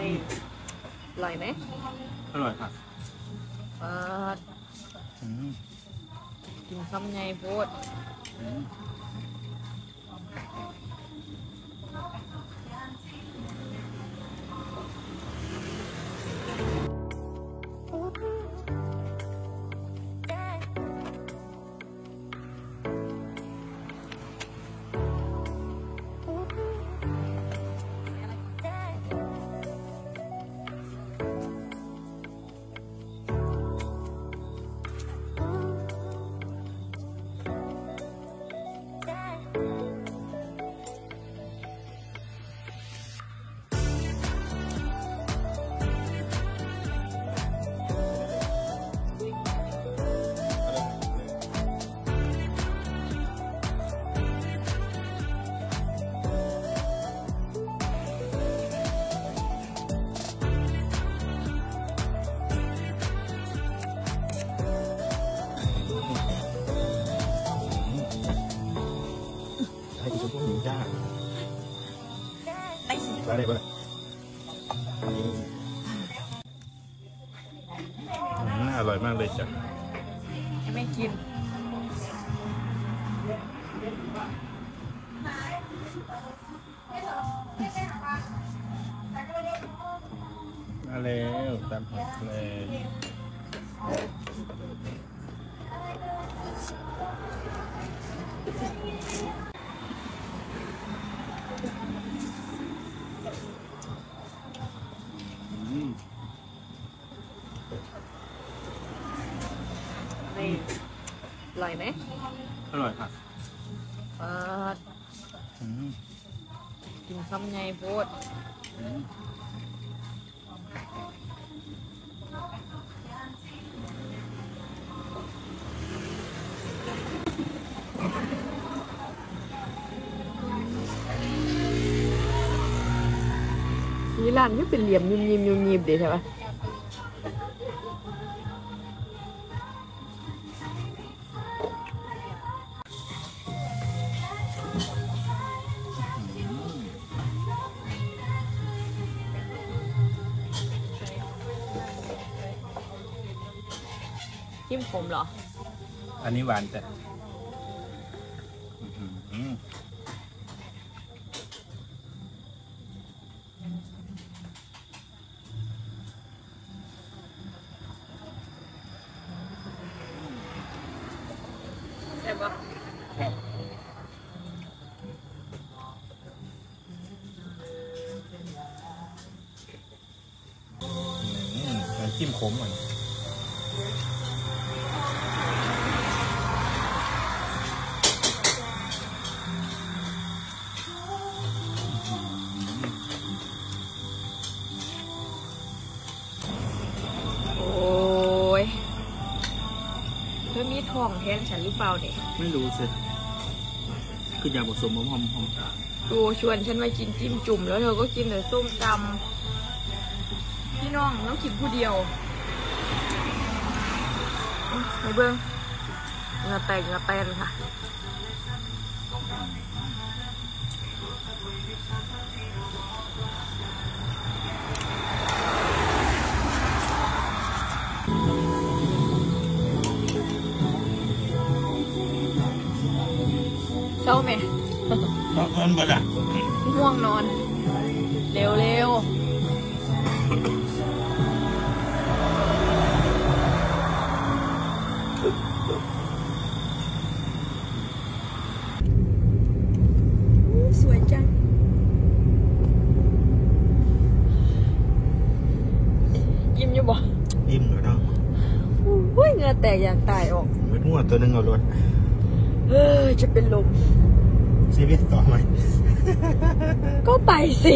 อร่อยไหมอร่อยค่ะปาดกินคำไงพูด ให้คุณชมพู่หมูย่างร้านไหนบ้างนี่อืมน่าอร่อยมากเลยจ้ะไม่กินมาแล้วตามผักเลย อืม นี่อ ร่อยไหมอร่อยค่ะเปิดอืมกินคำไงโพดอืมสีร้านไม่เป็นเหลี่ยมยิมยิมยิมยิมดีใช่ปะ จิ้มขมเหรอ อันนี้หวานแต่อืมใช่ปะอืมน้ำจิ้มขมอะ ทองแทนฉันหรือเปล่าเนี่ยไม่รู้สิคืออยากผสมหอมหอมหอมดูชวนฉันมากินจิ้มจุ่ม แล้วเธอก็กินแต่ส้มตำพี่น้องแล้วกินผู้เดียวอื้อไปเบิ้งเหงาแตกเหงาแตนค่ะ เศร้าไหมเพราะมันบ่ละง่วงนอน เร็วเร็วสวยจังยิ้มอยู่บ่ยิ้มเหรอเนาะอุ้ยเหงื่อแตกอย่างตายออกไม่รู้ว่าตัวหนึงเอารถ เออจะเป็นลมชีวิตต่อไหม ก็ไปสิ